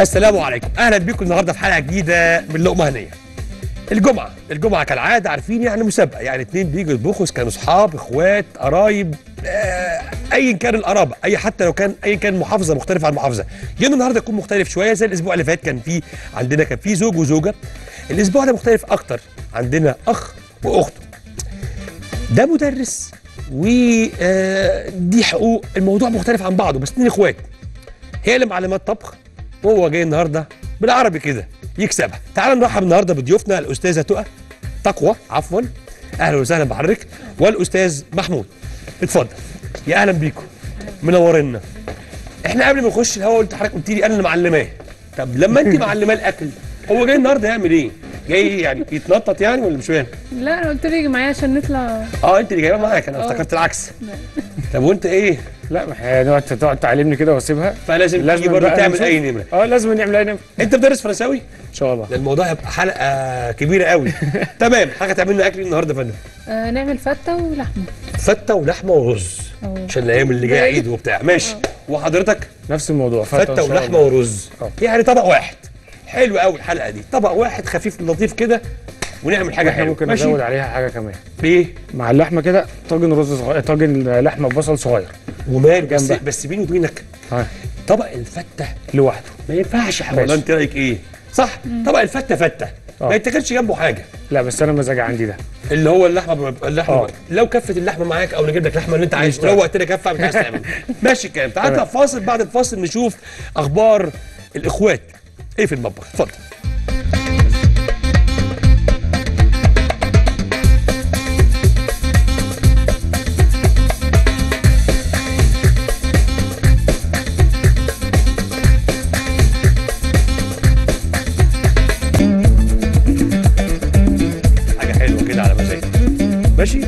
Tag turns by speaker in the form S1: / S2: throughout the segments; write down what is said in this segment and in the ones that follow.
S1: السلام عليكم. أهلا بكم النهارده في حلقة جديدة من لقمة هنية. الجمعة الجمعة كالعادة عارفين يعني مسابقة يعني اتنين بيجوا يطبخوا كانوا أصحاب إخوات قرايب آه، ايا كان القرابة أي حتى لو كان ايا كان محافظة مختلفة عن محافظة. يوم النهارده يكون مختلف شوية زي الأسبوع اللي فات كان فيه عندنا كان فيه زوج وزوجة. الأسبوع ده مختلف أكتر عندنا أخ وأخته. ده مدرس ودي حقوق. الموضوع مختلف عن بعضه بس اتنين إخوات. هي اللي معلمات طبخ وهو جاي النهارده بالعربي كده يكسبها. تعال نرحب النهارده بضيوفنا الأستاذة تقى تقوى عفوا. أهلا وسهلا بحضرتك والأستاذ محمود. اتفضل. يا أهلا بيكم منورينا إحنا قبل ما نخش الهوا قلت حضرتك قلت لي أنا اللي معلماه. طب لما أنت معلماه الأكل هو جاي النهارده يعمل إيه؟ جاي يعني يتنطط يعني ولا مش فاهم؟
S2: لا أنا قلت له يجي معايا عشان نطلع.
S1: آه أنت اللي جايبها معاك أنا
S2: آه.
S1: افتكرت العكس. طب وأنت إيه؟
S3: لا نقعد تقعد تعلمني كده وأسيبها.
S1: فلازم تيجي برضه تعمل. أي نمرة.
S3: آه لازم نعمل أي نمرة.
S1: أنت مدرس فرنساوي؟
S3: إن شاء الله.
S1: ده الموضوع هيبقى حلقة كبيرة قوي. تمام حاجة تعمل لنا أكل النهارده يا فندم؟
S2: آه نعمل فتة ولحمة.
S1: فتة ولحمة ورز. عشان الأيام اللي جاية عيد وبتاع. ماشي. وحضرتك؟
S3: نفس الموضوع
S1: فتة
S3: ولحمة.
S1: ورز. يعني طبق واحد. حلو قوي الحلقة دي. طبق واحد خفيف لطيف كده ونعمل
S3: حاجة
S1: حلوة.
S3: ممكن
S1: ماشي؟
S3: نزود عليها حاجة كمان.
S1: بايه
S3: مع اللحمة كده طاجن رز صغير طاجن لحمة ببصل صغير.
S1: ومال بس. بس بيني وبينك
S3: ها.
S1: طبق الفتة
S3: لوحده.
S1: ما ينفعش ولا
S3: ماشي.
S1: انت رأيك إيه؟ صح. طبق الفتة فتة.
S3: آه.
S1: ما يتاكلش جنبه حاجة.
S3: لا بس أنا مزاج عندي ده.
S1: اللي هو اللحمة ب- اللحمة
S3: آه.
S1: لو كفت اللحمة معاك أو نجيب لك لحمة اللي أنت عايزه.
S3: نشتغل.
S1: لو وقت لنا كفه مش عايز تعمل. ماشي الكلام تعال نطلع فاصل بعد الفاصل نشوف أخبار الإخوات. إيه في المطبخ اتفضل ماشي؟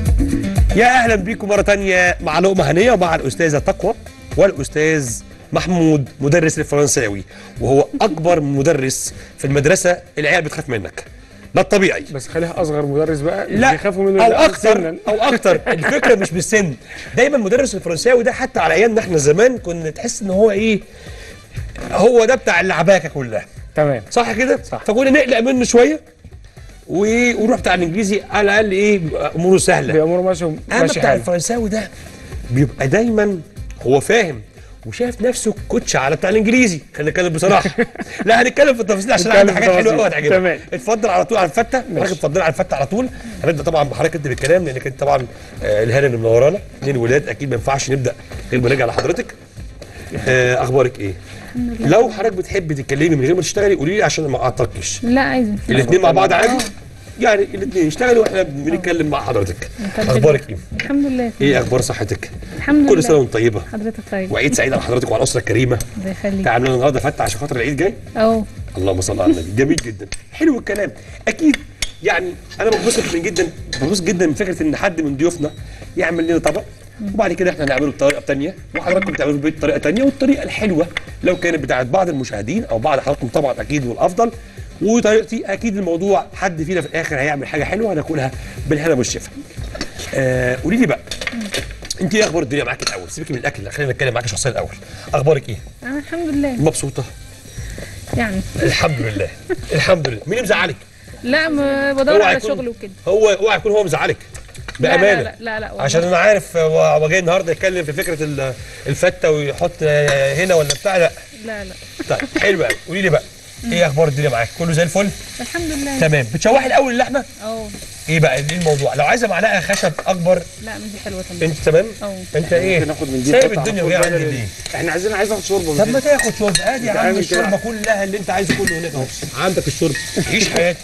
S1: يا أهلا بيكم مرة تانية مع لقمة هنية ومع الأستاذة تقوى والأستاذ محمود مدرس الفرنساوي وهو أكبر مدرس في المدرسة العيال بتخاف منك. ده الطبيعي.
S3: بس خليها أصغر مدرس بقى
S1: لا
S3: بيخافوا منه.
S1: أو
S3: أكتر.
S1: أو أكتر. الفكرة مش بالسن. دايما مدرس الفرنساوي ده حتى على أيامنا إحنا زمان كنا تحس إن هو إيه هو ده بتاع اللعباكة كلها.
S3: تمام.
S1: صح كده؟
S3: صح.
S1: فكنا نقلق منه شوية ونروح بتاع الإنجليزي على الأقل إيه أموره سهلة.
S3: بيامور ماشي ماشي
S1: بتاع الفرنساوي ده بيبقى دايما هو فاهم وشايف نفسه كوتش على بتاع الإنجليزي. خلينا نتكلم بصراحة. لا هنتكلم في التفاصيل عشان عندي حاجات
S3: حلوة.
S1: قوي هتعجبك.
S3: تمام.
S1: اتفضل على طول على الفتة. حضرتك اتفضل على الفتة على طول. هنبدا طبعا بحضرتك أنت بالكلام لأنك أنت طبعا آه، الهانم اللي منورانا اثنين ولاد أكيد ما ينفعش نبدأ غير ما نرجع لحضرتك آه، أخبارك إيه؟ لو حضرتك بتحبي تتكلمي من غير ما تشتغلي قولي لي عشان ما أعطلكش.
S2: لا عايزة.
S1: الاثنين مع بعض عادي؟
S2: آه.
S1: يعني الاثنين يشتغلوا وإحنا بنتكلم مع حضرتك. أخبارك إيه؟
S2: الحمد لله
S1: إيه أخبار صحتك؟
S2: الحمد لله.
S1: كل سنة وأنت طيبة.
S2: حضرتك طيب.
S1: وعيد سعيد على حضرتك وعلى الاسره الكريمه
S2: الله يخليك.
S1: تعملوا النهارده فتة عشان خاطر العيد جاي.
S2: اهو
S1: اللهم صل على النبي. جميل جدا. حلو الكلام. أكيد يعني أنا بنبسط من جدا بنبسط جدا من فكرة إن حد من ضيوفنا يعمل لنا طبق وبعد كده إحنا نعمله بطريقة ثانية وحضراتكم تعملوا بطريقة ثانية والطريقة الحلوة لو كانت بتاعت بعض المشاهدين أو بعض حضراتكم طبعا أكيد والأفضل وطريقتي أكيد الموضوع حد فينا في الآخر هيعمل حاجة حلوة هناكلها بالهنا والشفا. آه قولي لي بقى أنت إيه أخبار الدنيا معاك الأول؟ سيبك من الأكل خلينا نتكلم معاك شخصيا الأول. أخبارك إيه؟
S2: أنا الحمد لله
S1: مبسوطة؟
S2: يعني
S1: الحمد لله الحمد لله مين مزعلك؟
S2: لا ما بدور على شغل وكده
S1: هو أوعى يكون هو مزعلك
S2: لا
S1: بأمانة
S2: لا لا لا, لا والله.
S1: عشان أنا عارف هو جاي النهارده يتكلم في فكرة ال- الفتة ويحط آه، هنا ولا بتاع لا
S2: لا لا
S1: طيب حلو قوي قولي لي بقى إيه أخبار الدنيا معاك؟ كله زي الفل؟
S2: الحمد لله.
S1: تمام. بتشوحي الأول اللحمة؟
S2: اهو
S1: إيه بقى إيه الموضوع؟ لو عايزة معلقه خشب أكبر.
S2: لا من دي حلوة تمام.
S1: انت تمام. انت إيه؟
S3: ممكن ناخد من دي
S1: سايب الدنيا
S3: بالنا
S1: عندي ليه
S3: إحنا عايزين عايز أخد شوربة من
S1: طب. ما تاخد شوربة. ادي يا عم. الشوربة كلها اللي انت عايزه كله هناك أهو. عندك الشوربة. عيش حياتك.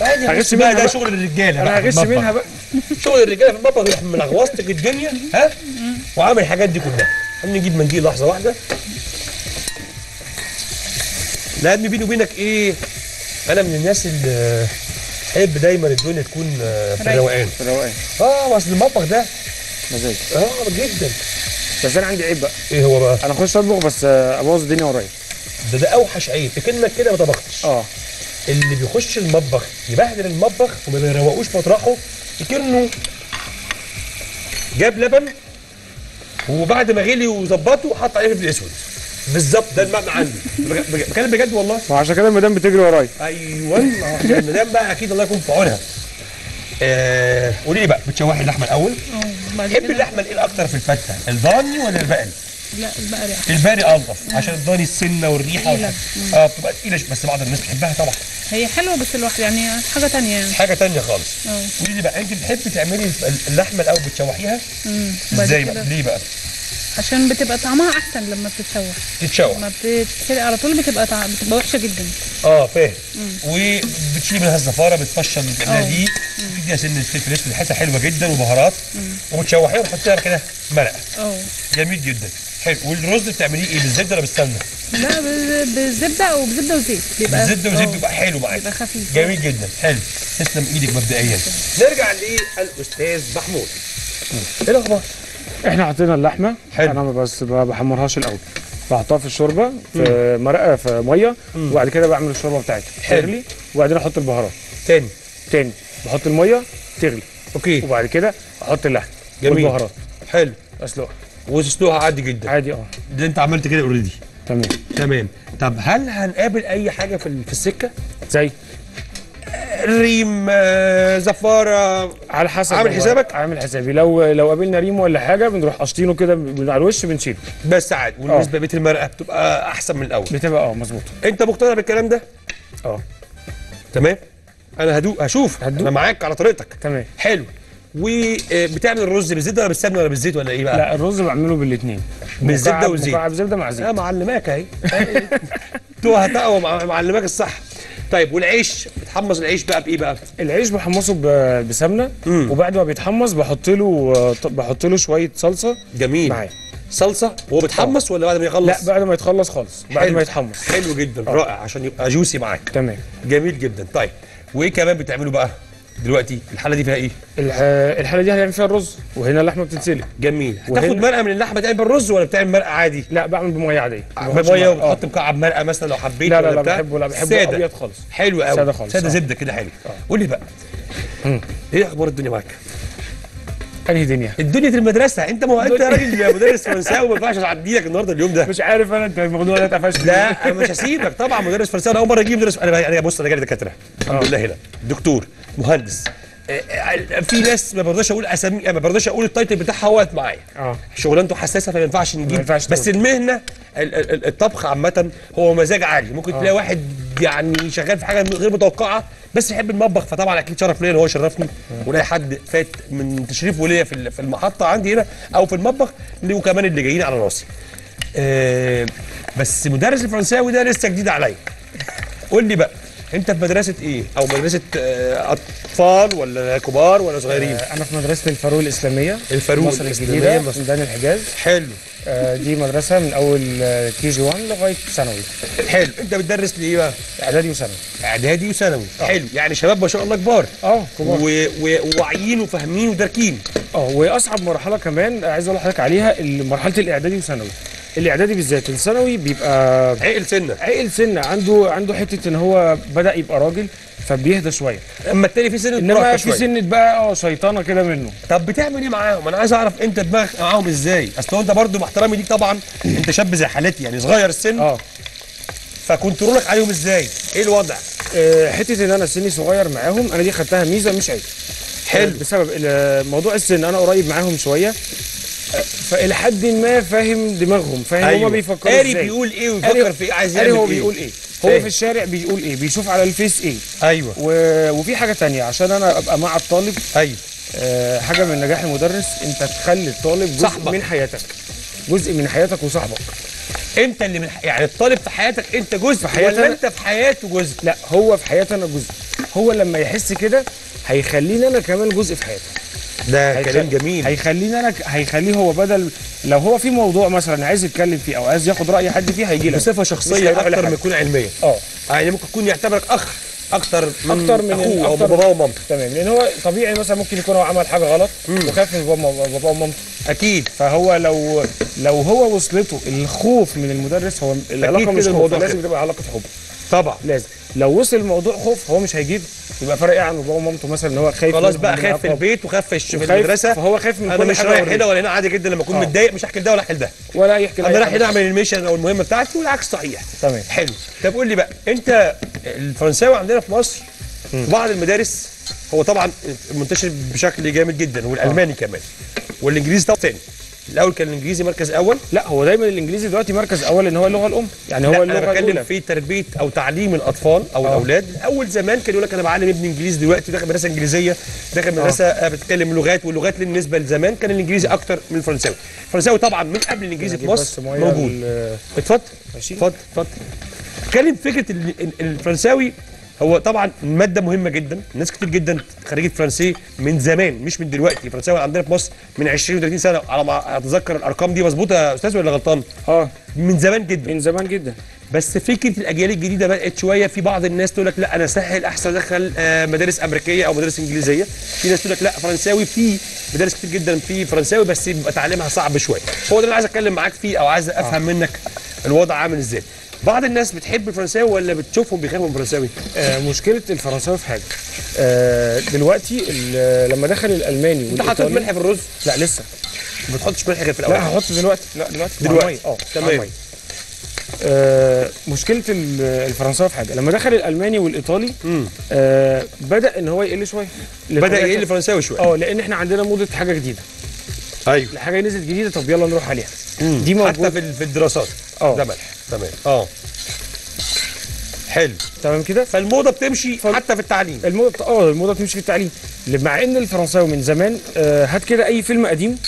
S1: ادي
S3: هغش
S1: بقى
S3: منها
S1: ده. شغل الرجالة أنا
S3: هغش. منها بقى.
S1: شغل الرجالة في المطبخ يروح ملغوصتك الدنيا ها؟ وعامل الحاجات دي كلها. خلينا نجيب منديل لحظة واحدة. لأن بيني وبينك إيه؟ أنا من الناس اللي بحب دايما الدنيا تكون آه، في. الروقان
S3: في الروقان
S1: آه أصل المطبخ ده
S3: مزاج.
S1: آه جدا.
S3: بس أنا عندي عيب بقى.
S1: إيه هو بقى؟
S3: أنا اخش أطبخ بس آه، أبوظ الدنيا ورايا.
S1: ده ده أوحش عيب. كأنك كده ما طبختش.
S3: آه.
S1: اللي بيخش المطبخ يبهدل المطبخ وما بيروقوش مطرحه يكنه جاب لبن وبعد ما غلي وظبطه حط عليه فلفل أسود. بالظبط. ده المعنى عندي بتكلم بجد والله.
S3: وعشان كده المدام بتجري ورايا.
S1: أيوه المدام بقى أكيد الله يكون في عونها. آه، قولي لي بقى بتشوحي اللحمة الأول؟
S2: آه بعد
S1: تحب
S2: كده
S1: اللحمة الإيه الأكتر في الفتة؟ الضاني ولا البقري؟
S2: لا البقري.
S1: البقري الطف عشان الضاني السنة
S2: والريحة.
S1: والحاجة. آه بتبقى تقيلة بس بعض الناس بتحبها طبعا.
S2: هي حلوة بس لوحدها يعني حاجة تانية. يعني
S1: حاجة تانية خالص.
S2: آه.
S1: قولي لي بقى أنت بتحبي تعملي اللحمة الأول بتشوحيها؟
S2: إزاي
S1: بقى؟ ليه بقى؟
S2: عشان بتبقى طعمها أحسن لما بتتشوح.
S1: تتشوح
S2: لما بتتسلق على طول بتبقى طع... بتبقى وحشة جدا.
S1: آه فاهم. وبتشيلي منها الزفارة بتفشل
S2: آه.
S1: دي. بتديها سن الفلفل الاسود ريحتها حلوة جدا وبهارات. وبتشوحيها وتحطيها كده مرقه
S2: آه.
S1: جميل جدا. حلو. والرز بتعمليه إيه؟ بالزبدة ولا بالسمنة؟
S2: لا بالزبدة أو بزبدة وزيت. بيبقى
S1: بالزبدة وزيت
S2: آه.
S1: بيبقى حلو معاك.
S2: بيبقى خفيف.
S1: جميل جدا. حلو. تسلم إيدك مبدئيا. نرجع للأستاذ محمود. إيه الأخبار؟
S3: إحنا حطينا اللحمة.
S1: حلو.
S3: أنا بس ما بحمرهاش الأول. بحطها في الشوربة في مرقة في مية وبعد كده بعمل الشوربة بتاعتي. تغلي وبعدين أحط البهارات.
S1: تاني.
S3: تاني. بحط المية تغلي.
S1: أوكي.
S3: وبعد كده أحط اللحم
S1: جميل.
S3: والبهارات.
S1: حلو.
S3: اسلقها
S1: وتسلقها عادي جدا.
S3: عادي آه.
S1: ده أنت عملت كده اوريدي
S3: تمام.
S1: تمام. طب هل هنقابل أي حاجة في في السكة؟
S3: زي؟
S1: ريم آه، زفارة.
S3: على حسب
S1: عامل. حسابك؟
S3: عامل حسابي. لو لو قابلنا ريم ولا حاجة بنروح قاشطينه كده من على الوش بنشيله.
S1: بس عادي والنسبة بيت المرأة بتبقى أحسن من الأول.
S3: بتبقى آه مظبوطه
S1: أنت مقتنع بالكلام ده؟
S3: آه.
S1: تمام؟ أنا هدوق هشوف.
S3: هتدوق.
S1: أنا معاك على طريقتك.
S3: تمام.
S1: حلو. وبتعمل الرز بالزبده ولا بالسمنة ولا بالزيت ولا إيه بقى؟
S3: لا الرز بعمله بالاثنين
S1: بالزبدة والزيت.
S3: مكعب زبدة مع زيت.
S1: آه معلماك أهي. توها تقوى مع- معلماك الصح. طيب والعيش؟ بتحمص العيش بقى بإيه بقى؟
S3: العيش بحمصه
S1: بسمنة.
S3: وبعد ما بيتحمص بحط له آه، بحط له شوية صلصة.
S1: جميل.
S3: معاه
S1: صلصة؟ وهو بتحمص ولا بعد ما يخلص؟
S3: لا بعد ما يتخلص خالص. بعد
S1: حلو.
S3: ما يتحمص.
S1: حلو جدا رائع عشان يبقى جوسي معاك.
S3: تمام.
S1: جميل جدا. طيب وإيه كمان بتعمله بقى؟ دلوقتي الحاله دي فيها إيه؟
S3: الح- الحاله دي هنعمل فيها الرز وهنا اللحمة بتتسلق.
S1: جميل. هتاخد مرقة من اللحمة تعمل بالرز ولا بتعمل مرقة عادي؟
S3: لا بعمل بمية عادية. بحطش بمية.
S1: وتحط مكعب مرقه مثلا لو حبيت
S3: لا لا لا؟ بحبه لا بحبه
S1: سادة.
S3: أبيض خالص.
S1: حلو قوي
S3: سادة خالص، سادة.
S1: زبدة كده حلو. قول لي بقى. إيه أخبار الدنيا معاك؟
S3: انهي دنيا؟
S1: الدنيا في المدرسة. انت ما انت راجل يا مدرس فرنساوي ما ينفعش اعدي لك النهارده اليوم ده.
S3: مش عارف أنا انت الموضوع ده اتقفشت
S1: لا أنا مش هسيبك. طبعا مدرس فرنساوي أنا أول مرة أجيب مدرس أنا أنا بص أنا جاي دكاتره الحمد
S3: آه.
S1: لله هنا. دكتور مهندس. آه، آه، في ناس ما برضاش أقول اسامي ما برضاش أقول التايتل بتاعها وقت معايا.
S3: آه.
S1: شغلانته حساسة فما ينفعش نجيب.
S3: ينفعش
S1: بس. المهنة ال- ال- ال- الطبخ عامة هو مزاج عالي. ممكن تلاقي واحد يعني شغال في حاجة غير متوقعة بس يحب المطبخ فطبعا أكيد شرف ليا إن هو يشرفني ولاقي حد فات من تشريفه ليا في ال- في المحطة عندي هنا أو في المطبخ اللي وكمان اللي جايين على راسي. آه بس مدرس الفرنساوي ده لسه جديد عليا. قول لي بقى. انت في مدرسة إيه؟ أو مدرسة آه، اطفال ولا كبار ولا صغيرين؟
S3: آه، أنا في مدرسة الفاروق الإسلامية
S1: الفاروق
S3: مصر
S1: الإسلامية،
S3: الجديده. ميدان الحجاز.
S1: حلو.
S3: آه، دي مدرسة من أول كي جي 1 لغاية ثانوي.
S1: حلو. انت بتدرس لإيه بقى؟
S3: إعدادي وثانوي.
S1: إعدادي وثانوي. حلو. يعني شباب ما شاء الله كبار.
S3: آه كبار.
S1: وواعيين وفاهمين وداركين.
S3: آه وأصعب مرحلة كمان عايز أقول لحضرتك عليها مرحلة الإعدادي وثانوي. الاعدادي بالذات الثانوي بيبقى
S1: عقل سنة.
S3: عقل سنة. عنده عنده حتة إن هو بدأ يبقى راجل فبيهدى شوية.
S1: أما التاني في سنه إنما
S3: في سنه بقى آه شيطانة كده منه.
S1: طب بتعمل إيه معاهم؟ أنا عايز أعرف أنت دماغك معاهم إزاي. أصل أنت برضه مع احترامي ليك طبعا. أنت شاب زي حالتي يعني صغير السن.
S3: آه.
S1: فكنترولك عليهم إزاي؟ إيه الوضع؟
S3: آه، حتة إن أنا سني صغير معاهم أنا دي خدتها ميزة مش عيب.
S1: حلو.
S3: بسبب موضوع السن أنا قريب معاهم شوية. فإلى حد ما فاهم دماغهم فاهم هما بيفكروا
S1: قاري
S3: إزاي.
S1: بيقول
S3: إيه
S1: ويفكر في إيه عايز يعمل
S3: هو
S1: إيه.
S3: بيقول إيه. هو
S1: فاهم.
S3: في الشارع بيقول إيه بيشوف على الفيس إيه.
S1: أيوه.
S3: و... وفي حاجة تانية عشان أنا أبقى مع الطالب
S1: أيوه.
S3: آه، حاجة من نجاح المدرس أنت تخلي الطالب جزء
S1: صاحبك.
S3: من حياتك. جزء من حياتك وصاحبك.
S1: أنت اللي من يعني الطالب في حياتك أنت جزء في
S3: حياتي
S1: ولا؟ أنت في حياته جزء؟
S3: لا هو في حياتي أنا جزء. هو لما يحس كده هيخليني أنا كمان جزء في حياته
S1: ده كلام جميل.
S3: هيخليني أنا ك- هيخليه هو بدل لو هو في موضوع مثلا عايز يتكلم فيه أو عايز ياخد رأي حد فيه هيجي لك. بصفة
S1: شخصية
S3: أكتر.
S1: من يكون علمية.
S3: آه.
S1: يعني ممكن يكون يعتبرك أخ أكتر من
S3: أكتر من
S1: أخوه
S3: أو
S1: باباه ومامته.
S3: تمام. لأن هو طبيعي مثلا ممكن يكون هو عمل حاجة غلط وخاف من بابا بابا ومامته.
S1: أكيد.
S3: فهو لو لو هو وصلته الخوف من المدرس هو
S1: العلاقة
S3: مش
S1: الموضوع
S3: لازم. تبقى علاقة حب.
S1: طبعا
S3: لازم. لو وصل الموضوع خوف هو مش هيجيب يبقى فرق إيه عن بابا ومامته مثلا إن هو خايف
S1: خلاص بقى خايف في. البيت وخاف في
S3: وخايف-
S1: المدرسة.
S3: فهو خايف من أنا
S1: مش رايح. هنا ولا هنا عادي جدا لما أكون
S3: آه.
S1: متضايق مش هحكي لده ولا أحكي لده
S3: ولا يحكي أنا
S1: رايح. هنا أعمل الميشن أو المهمة بتاعتي والعكس صحيح.
S3: تمام.
S1: حلو. طب قول لي بقى أنت الفرنساوي عندنا في مصر في بعض المدارس هو طبعا منتشر بشكل جامد جدا والألماني كمان والإنجليزي طبعا الأول كان الإنجليزي مركز أول.
S3: لا هو دايما الإنجليزي دلوقتي مركز أول إن هو اللغة الأم. يعني هو اللغة
S1: أنا بتكلم في تربية أو تعليم الأطفال أو
S3: آه.
S1: الأولاد. أول زمان كان يقول لك أنا بعلم ابني إنجليزي دلوقتي داخل مدرسة إنجليزية داخل مدرسة آه. بتتكلم لغات واللغات بالنسبة لزمان كان الإنجليزي أكتر من الفرنساوي. الفرنساوي طبعا من قبل الإنجليزي في مصر موجود. اتفضل. اتفضل اتفضل. اتكلم فكرة ال- ال- الفرنساوي هو طبعا مادة مهمة جدا ناس كتير جدا خريجة فرنسي من زمان مش من دلوقتي الفرنساوي عندنا في مصر من 20 و30 سنة على ما أتذكر الأرقام دي مظبوطة يا أستاذ ولا غلطان؟
S3: آه.
S1: من زمان جدا.
S3: من زمان جدا.
S1: بس فكرة الأجيال الجديدة بدات شوية في بعض الناس تقول لك لا أنا سهل أحسن أدخل آه، مدارس أمريكية أو مدارس إنجليزية. في ناس تقول لك لا فرنساوي في مدارس كتير جدا في فرنساوي بس بيبقى تعليمها صعب شوية. هو ده اللي عايز أتكلم معاك فيه أو عايز أفهم منك. الوضع عامل إزاي؟ بعض الناس بتحب الفرنساوي ولا بتشوفهم بيخافوا من الفرنساوي؟
S3: آه مشكلة الفرنساوي في حاجة. آه دلوقتي لما دخل الألماني
S1: أنت حاطط ملح في الرز؟
S3: لا لسه.
S1: ما بتحطش ملح غير في الأول.
S3: لا هحط دلوقتي. لا دلوقتي.
S1: دلوقتي.
S3: آه
S1: تمام.
S3: آه مشكلة ال- الفرنساوي في حاجة. لما دخل الألماني
S1: والإيطالي.
S3: آه بدأ إن هو يقل شوية.
S1: بدأ يقل الفرنساوي شوية.
S3: آه لأن إحنا عندنا موضة حاجة جديدة.
S1: أيوه.
S3: الحاجة نزلت جديدة طب يلا نروح عليها. دي
S1: حتى
S3: موجوده
S1: في في الدراسات.
S3: آه.
S1: ده ملح تمام. آه. حلو.
S3: تمام كده؟
S1: فالموضة بتمشي حتى في التعليم.
S3: الموضة آه الموضة بتمشي في التعليم. مع إن الفرنساوي من زمان آه هات كده أي فيلم قديم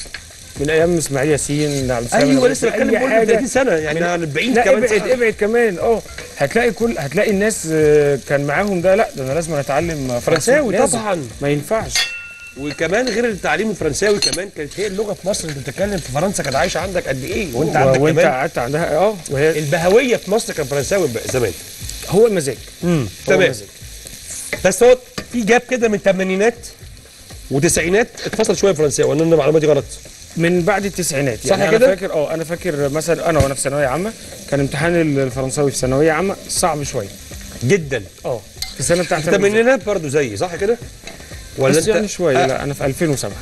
S3: من أيام إسماعيل ياسين عبد السلام أيوه
S1: لسه بتكلم بقول
S3: حاجة.
S1: 30 سنة يعني
S3: من-
S1: أنا بعيد
S3: لا
S1: كمان
S3: ابعد
S1: سنة.
S3: ابعد كمان. آه هتلاقي كل هتلاقي الناس آه، كان معاهم ده لا ده أنا لازم أتعلم
S1: فرنساوي. طبعا.
S3: ما ينفعش.
S1: وكمان غير التعليم الفرنساوي كمان كانت هي اللغة في مصر انت بتتكلم في فرنسا كانت عايشة عندك قد إيه؟ وأنت عندك
S3: وأنت
S1: كمان
S3: قعدت عندها آه وهي
S1: البهوية في مصر كان فرنساوي زمان.
S3: هو المزاج. هو
S1: تمام. بس هو في جاب كده من الثمانينات وتسعينات اتفصل شوية فرنساوي. أنا معلوماتي غلط.
S3: من بعد التسعينات.
S1: صح
S3: يعني
S1: كده؟
S3: أنا فاكر آه أنا فاكر مثلا أنا وأنا في ثانوية عامة كان امتحان الفرنساوي في ثانوية عامة صعب شوية.
S1: جدا.
S3: آه في السنة بتاعت
S1: الثمانينات برضه زي صح كده؟ ولا
S3: بس يعني شوية
S1: آه.
S3: لا أنا في 2007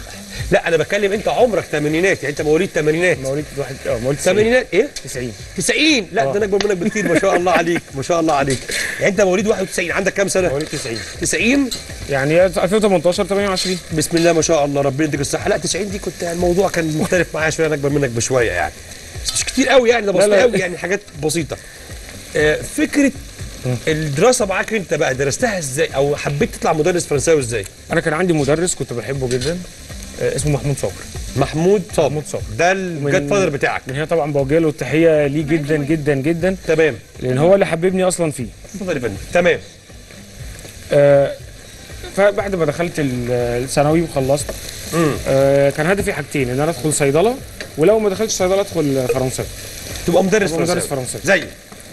S1: لا أنا بتكلم أنت عمرك ثمانينات يعني أنت مواليد ثمانينات.
S3: مواليد واحد آه مواليد 90
S1: ثمانينات؟ إيه؟
S3: 90
S1: 90 لا
S3: آه.
S1: ده أنا أكبر منك بكتير ما شاء الله عليك ما شاء الله عليك. يعني أنت مواليد 91 عندك كام سنة؟
S3: مواليد 90
S1: 90
S3: يعني 2018 28
S1: بسم الله ما شاء الله ربنا يديك الصحة. لا 90 دي كنت الموضوع كان مختلف معايا شوية أنا أكبر منك بشوية يعني. بس مش كتير قوي يعني ده بسيط. قوي يعني حاجات بسيطة. آه، فكرة الدراسة معاك انت بقى درستها إزاي؟ أو حبيت تطلع مدرس فرنساوي إزاي؟
S3: أنا كان عندي مدرس كنت بحبه جدا آه، اسمه محمود صابر
S1: محمود صابر
S3: محمود صابر
S1: ده الجاد فادر بتاعك.
S3: من هنا طبعا بوجه له التحية ليه جدا جدا جدا.
S1: تمام.
S3: لأن هو اللي حببني أصلا فيه.
S1: اتفضل يا فندم. تمام.
S3: آه، فبعد ما دخلت ال- الثانوي وخلصت آه، كان هدفي حاجتين إن أنا أدخل صيدلة ولو ما دخلتش صيدلة أدخل فرنساوي.
S1: تبقى مدرس
S3: تبقى مدرس
S1: فرنساوي.
S3: فرنساوي.
S1: زي.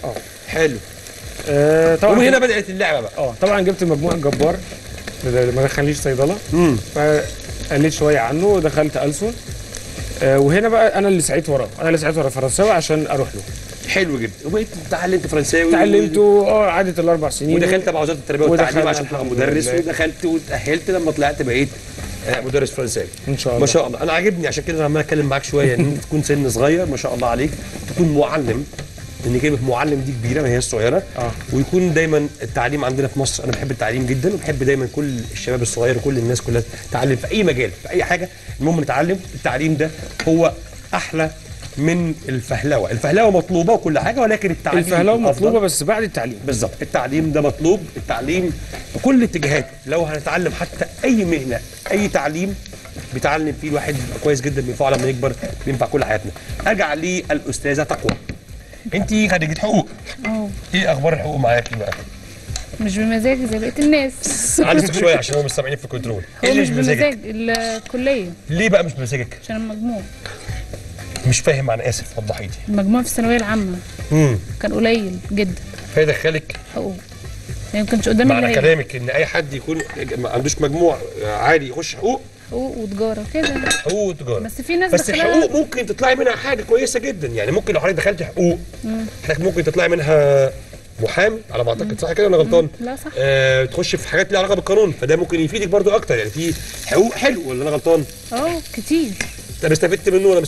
S3: آه.
S1: حلو.
S3: آه، طبعا
S1: ومن هنا بدأت اللعبة بقى.
S3: آه طبعا جبت مجموع جبار. ما دخلنيش صيدلة.
S1: امم
S3: فقلت شوية عنه ودخلت ألسن. آه، وهنا بقى أنا اللي سعيت وراه. أنا اللي سعيت ورا فرنساوي عشان أروح له.
S1: حلو جدا. وبقيت اتعلمت فرنساوي؟
S3: اتعلمته آه عدت الأربع سنين.
S1: ودخلت مع وزارة التربية والتعليم عشان
S3: الحمد
S1: مدرس. ودخلت وتأهلت لما طلعت بقيت آه، مدرس فرنساوي.
S3: إن شاء الله.
S1: ما شاء الله. أنا عاجبني عشان كده أنا عمال أتكلم معاك شوية. إن أنت تكون سن صغير ما شاء الله عليك تكون معلم. إن كلمة معلم دي كبيرة ما هي صغيرة.
S3: آه.
S1: ويكون دايما التعليم عندنا في مصر أنا بحب التعليم جدا وبحب دايما كل الشباب الصغير وكل الناس كلها تتعلم في أي مجال في أي حاجة. المهم نتعلم التعليم ده هو أحلى من الفهلوة. الفهلوة مطلوبة وكل حاجة ولكن التعليم أفضل.
S3: مطلوبة بس بعد التعليم.
S1: بالظبط. التعليم ده مطلوب التعليم بكل اتجاهاته. لو هنتعلم حتى أي مهنة أي تعليم بيتعلم فيه الواحد كويس جدا بينفعه لما يكبر بينفع كل حياتنا. أرجع للأستاذة تقوى. انت خريجه حقوق.
S2: آه
S1: إيه أخبار الحقوق معاكي بقى؟
S2: مش بمزاجي زي بقيه الناس.
S1: على صوتك شوية عشان هم مش سامعين في الكنترول.
S2: هو
S1: اللي
S2: مش بمزاج الكلية.
S1: ليه بقى مش بمزاجك؟
S2: عشان المجموع
S1: مش فاهم أنا آسف وضحي لي.
S2: المجموع في الثانوية العامة.
S1: امم
S2: كان قليل جدا.
S1: فيدخلك
S2: حقوق. يعني ما كانش قدامي
S1: معنى كلامك إن أي حد يكون ما عندوش مجموع عالي يخش حقوق؟
S2: حقوق وتجارة كده
S1: حقوق وتجارة.
S2: بس في ناس
S1: بس الحقوق ممكن تطلعي منها حاجة كويسة جدا. يعني ممكن لو حضرتك دخلت حقوق حضرتك ممكن تطلعي منها محامي على ما أعتقد. صح كده ولا غلطان؟
S2: لا صح.
S1: آه تخش في حاجات ليها علاقة بالقانون. فده ممكن يفيدك برضو أكتر. يعني في حقوق حلو ولا أنا غلطان؟
S2: آه كتير.
S1: طب استفدت منه ولا ما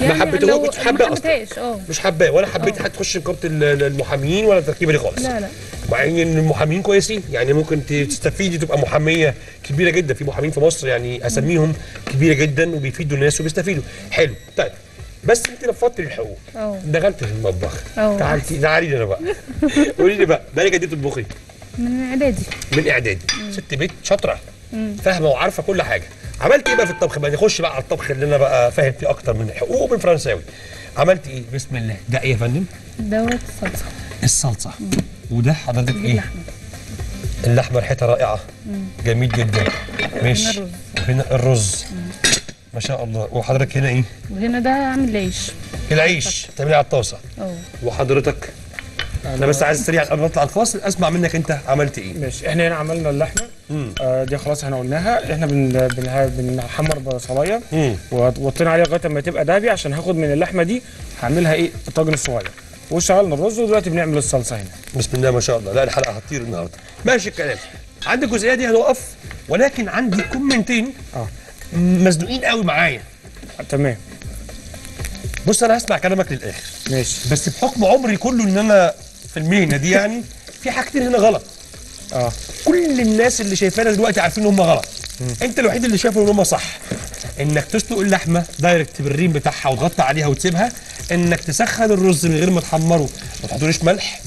S1: استفدتش؟ ما حبيتهوش، أصلاً.
S2: حبيتهاش آه.
S1: مش حباه ولا حبيت. حد تخش نقابه ال- ال- المحامين ولا التركيبه دي خالص.
S2: لا لا.
S1: مع إن المحامين كويسين يعني ممكن تستفيدي تبقى محامية كبيرة جدا. في محامين في مصر يعني أسميهم كبيرة جدا وبيفيدوا الناس وبيستفيدوا. حلو. طيب. بس أنت نفضت الحقوق.
S2: آه.
S1: دخلت في المطبخ.
S2: أه.
S1: تعالي تعالي لي أنا بقى. قولي لي بقى بالك قد إيه بتطبخي؟
S2: من إعدادي.
S1: من إعدادي. ست بيت شاطرة. فاهمة وعارفة كل حاجة. عملت إيه بقى في الطبخ؟ بقى نخش بقى على الطبخ اللي أنا بقى فاهم فيه أكتر من الحقوق ومن فرنساوي. عملت إيه؟ بسم الله. ده إيه يا فندم؟
S2: دوت صلصة.
S1: الصلصة. وده حضرتك إيه؟
S2: باللحمه
S1: اللحمة ريحتها رائعة. جميل جدا. ماشي. وهنا الرز. ما شاء الله. وحضرتك هنا إيه؟
S2: وهنا ده عامل عيش
S1: العيش. تعمليه على الطاسة.
S2: آه
S1: وحضرتك أنا بس عايز سريع قبل ما نطلع الفاصل. أسمع منك أنت عملت إيه.
S3: ماشي. إحنا هنا عملنا اللحمة. آه دي خلاص إحنا قلناها. إحنا بن بن بنحمر
S1: بصلاية.
S3: ووطينا عليها لغاية ما تبقى دهبي عشان هاخد من اللحمة دي هعملها إيه؟ الطاجن الصغير. وشغلنا الرز ودلوقتي بنعمل الصلصة هنا.
S1: بسم الله ما شاء الله. لا الحلقة هتطير النهارده. ماشي الكلام. عندي الجزئية دي هنوقف ولكن عندي كومنتين
S3: آه.
S1: مزنوقين قوي معايا.
S3: تمام.
S1: بص أنا هسمع كلامك للآخر.
S3: ماشي.
S1: بس بحكم عمري كله إن أنا في المهنة دي يعني في حاجتين هنا غلط.
S3: آه.
S1: كل الناس اللي شايفانا دلوقتي عارفين إن هم غلط. أنت الوحيد اللي شايفه إن هم صح. إنك تسلق اللحمة direct بالريم بتاعها وتغطي عليها وتسيبها. إنك تسخن الرز من غير ما تحمره ما تحطوليش ملح.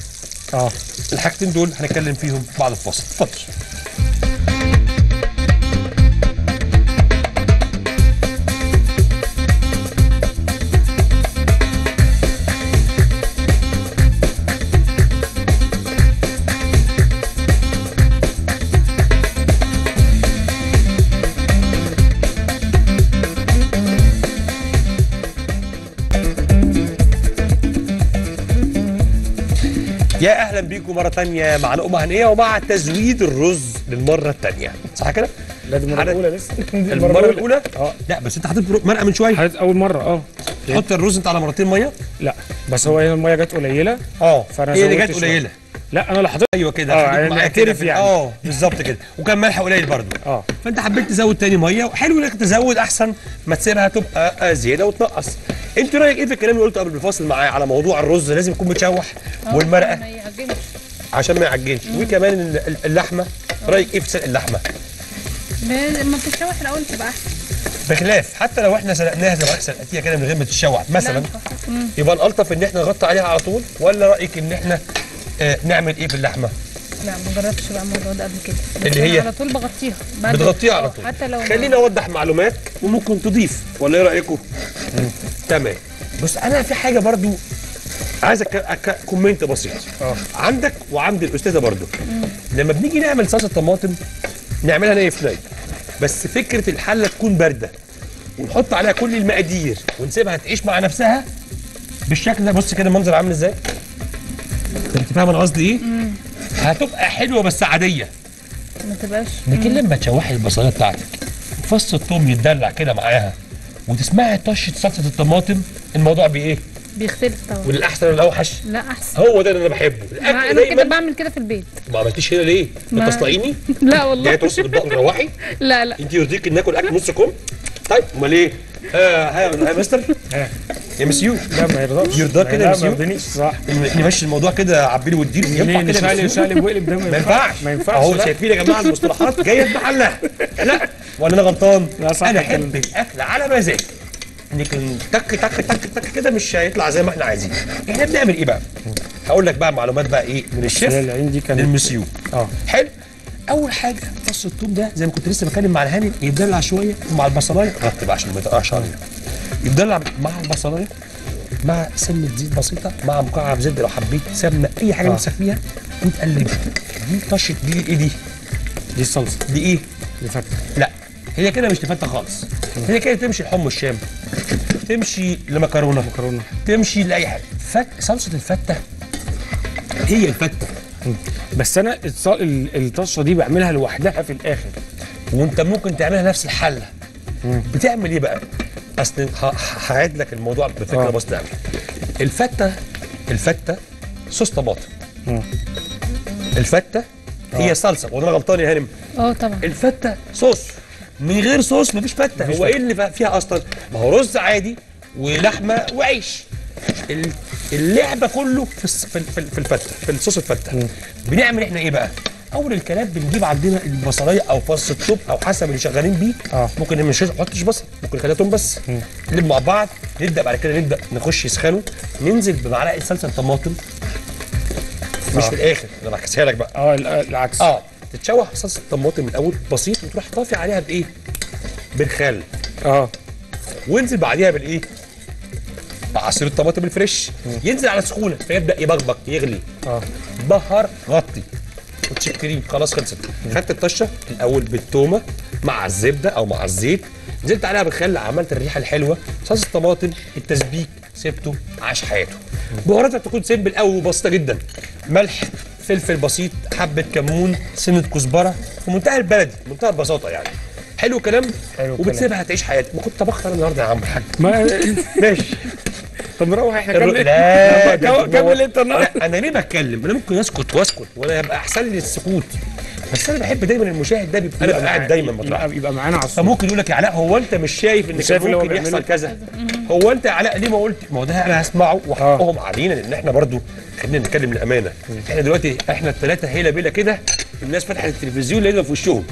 S3: آه.
S1: الحاجتين دول هنتكلم فيهم بعد الفاصل. اتفضل. يا أهلا بيكم مرة تانية مع لقمه هنية ومع تزويد الرز للمرة التانية. صح كده؟
S3: لا دي المره الاولى لسه. دي
S1: المرة الأولى؟
S3: آه.
S1: لا بس أنت حاطط مرقة من شوية.
S3: حضرتك أول مرة آه.
S1: تحط الرز أنت على مرتين مية؟
S3: لا بس هو هنا المية جت قليلة
S1: آه.
S3: فأنا
S1: هي اللي جت. قليلة.
S3: لا أنا اللي حطيت
S1: أيوه كده آه،
S3: يعني
S1: في-
S3: يعني.
S1: آه بالظبط كده. وكان ملح قليل برضه.
S3: آه.
S1: فأنت حبيت تزود تاني مية وحلو إنك تزود أحسن ما تسيبها تبقى آه، زيادة وتنقص. أنت رأيك إيه في الكلام اللي قلته قبل الفاصل معايا على موضوع الرز؟ لازم يكون متشوح والمرقة.
S2: ما يعجنش.
S1: عشان ما يعجنش. وكمان ال- ال- اللحمة. رأيك إيه في سلق اللحمة؟
S2: لما بتتشوح الأول تبقى أحسن.
S1: بخلاف. حتى لو إحنا سلقناها زي ما إحنا سلقتيها كده من غير ما تتشوح مثلا. يبقى الألطف إن إحنا نغطي عليها على طول ولا رأيك إن إحنا آه نعمل إيه في اللحمه
S2: لا ما جربتش بقى الموضوع ده قبل كده. بس
S1: اللي هي؟
S2: على طول بغطيها.
S1: بتغطيها على
S2: آه،
S1: طول.
S2: حتى لو
S1: خليني أوضح معلومات وممكن تضيف ولا إيه رأيكم؟ تمام. بص أنا في حاجة برضو عايز أك... كومنت بسيط.
S3: آه.
S1: عندك وعند الأستاذة برضو. لما بنيجي نعمل صلصة طماطم نعملها ني في ني بس فكرة الحلة تكون باردة ونحط عليها كل المقادير ونسيبها تعيش مع نفسها بالشكل ده. بص كده المنظر عامل إزاي؟ انت فاهم أنا قصدي إيه؟ هتبقى حلوة بس عادية.
S2: ما تبقاش.
S1: لكن لما تشوحي البصلايه بتاعتك وفص الثوم يتدلع كده معاها وتسمعي طشة صلصة الطماطم الموضوع بايه؟
S2: بيختلف طبعا.
S1: والأحسن والأوحش؟
S2: لا أحسن.
S1: هو ده اللي أنا بحبه. الأكل
S2: أنا كده بعمل كده في البيت.
S1: ما عملتيش هنا ليه؟
S2: ما-؟ لا والله.
S1: ترص الاطباق وتروحي؟
S2: لا لا.
S1: انت يرضيك ان ناكل أكل نص كم؟ طيب أمال إيه؟ آه ها يا مستر.
S3: ها
S1: يا مسيو
S3: لا ما يرضاش.
S1: يرضاك كده يا
S3: لا ما
S1: مسيو؟
S3: يرضينيش. صح.
S1: نمشي الموضوع كده عبيلي
S3: ليه
S1: ينفع كده مسيو؟
S3: شقلب وقلب ده
S1: ما ينفعش.
S3: ما ينفعش. أهو.
S1: شايفين يا جماعة المصطلحات. جاية في محلها لا. ولا أنا غلطان؟
S3: لا، صح. أنا
S1: أحب الأكل على مزاجي. لكن تك تك تك تك كده مش هيطلع زي ما إحنا عايزين. إحنا بنعمل إيه بقى؟ هقول لك بقى معلومات بقى إيه من الشيف
S3: العين دي كانت
S1: للمسيو
S3: آه.
S1: حلو؟ أول حاجة فص الثوم ده زي ما كنت لسه بتكلم مع الهاني يدلع شوية مع البصلاية. بقى عشان ما يتقعش علينا. يدلع مع البصلاية مع سنه زيت بسيطة مع مكعب زبدة لو حبيت سمنة أي حاجة
S3: آه.
S1: نفسك فيها وتقلب دي طشة دي إيه دي؟
S3: دي الصلصة.
S1: دي
S3: إيه؟ فاتت
S1: لا هي كده مش لفته خالص. هي كده تمشي لحم الشام تمشي لمكرونة
S3: مكرونه
S1: تمشي لأي حاجة. فت صلصة الفتة هي الفتة.
S3: بس أنا الطشة دي بعملها لوحدها في الآخر.
S1: وأنت ممكن تعملها نفس الحلة. بتعمل إيه بقى؟ أصل هعيد لك الموضوع بفكرة
S3: آه.
S1: بسيطة. قوي الفتة الفتة صوص طماطم. الفتة هي صلصة وأنا غلطان يا هانم.
S2: آه طبعا.
S1: الفتة صوص. من غير صوص مفيش فتة. هو إيه اللي فيها أصلا؟ ما هو رز عادي ولحمة وعيش. اللعبة كله في في في ال- في الفتة في الصوص الفتة. بنعمل إحنا إيه بقى؟ أول الكلام بنجيب عندنا البصلاية أو فص الثوم أو حسب اللي شغالين بيه.
S3: آه.
S1: ممكن مش نحطش بصل ممكن نخليها توم بس. نقلب مع بعض نبدأ بعد كده نبدأ نخش يسخنوا ننزل بمعلقة صلصة طماطم. مش
S3: آه.
S1: في الآخر أنا بحكسها لك بقى.
S3: آه ال- العكس.
S1: آه تتشوح صلصة الطماطم الأول بسيط وتروح طافي عليها بإيه؟ بالخل.
S3: آه.
S1: وانزل بعديها بالإيه؟ بعصير الطماطم الفريش ينزل على سخونة فيبدأ يبقبق يغلي.
S3: آه.
S1: بهر غطي. وتشكرين خلاص خلصت. خدت الطشة الأول بالتومة مع الزبدة أو مع الزيت نزلت عليها بالخل عملت الريحة الحلوة صلصة الطماطم التسبيك سبته عاش حياته. بهاراتها تكون سيمبل قوي وبسيطة جدا. ملح فلفل بسيط حبة كمون سنة كزبرة في منتهى البلدي منتهى البساطة يعني. حلو كلام
S3: حلو.
S1: وبتسيبها تعيش حياتك. ما كنت طبخت أنا النهارده يا عم الحاج.
S3: ما
S1: ماشي.
S3: طب نروح
S1: إحنا
S3: كمل.
S1: لا
S3: كمل- أنت النهارده.
S1: أنا ليه بتكلم؟ أنا ممكن أسكت وأسكت وأنا يبقى أحسن لي السكوت. بس أنا بحب دايما المشاهد ده بيبقى أنا قاعد دايما مطرح
S3: يبقى, معانا على الصوت.
S1: فممكن يقول لك يا علاء هو أنت مش شايف ان
S3: شايف اللي
S1: ممكن يحصل؟ كذا؟ هو أنت يا علاء ليه ما قلت؟ ما هو ده أنا هسمعه وحقهم علينا لأن إحنا برضو خلينا نتكلم الامانه إحنا دلوقتي إحنا الثلاثه هيلا بيلا كده الناس فتحت التلفزيون لقينا في وشهم.